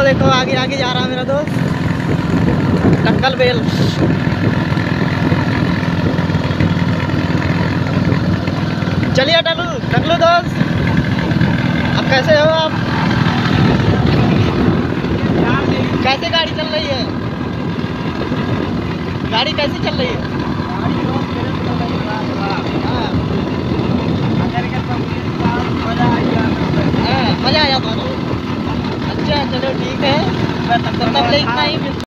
तो देखो, आगे आगे जा रहा है मेरा दोस्त। टक्कल बेल। चलिए, टकलू टकलू दोस्त। अब कैसे हो आप? कैसे गाड़ी चल रही है? गाड़ी कैसे चल रही है? चलो ठीक है। तब तक इतना ही।